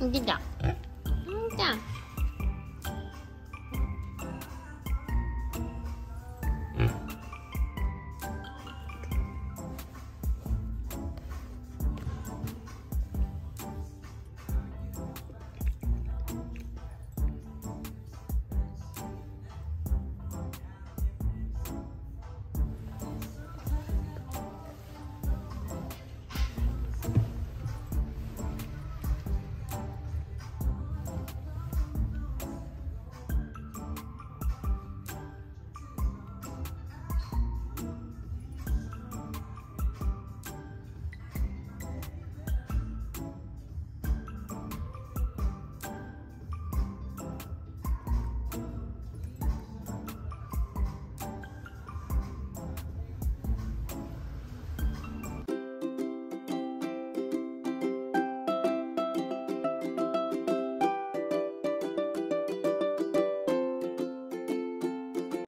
起きた。ちゃん。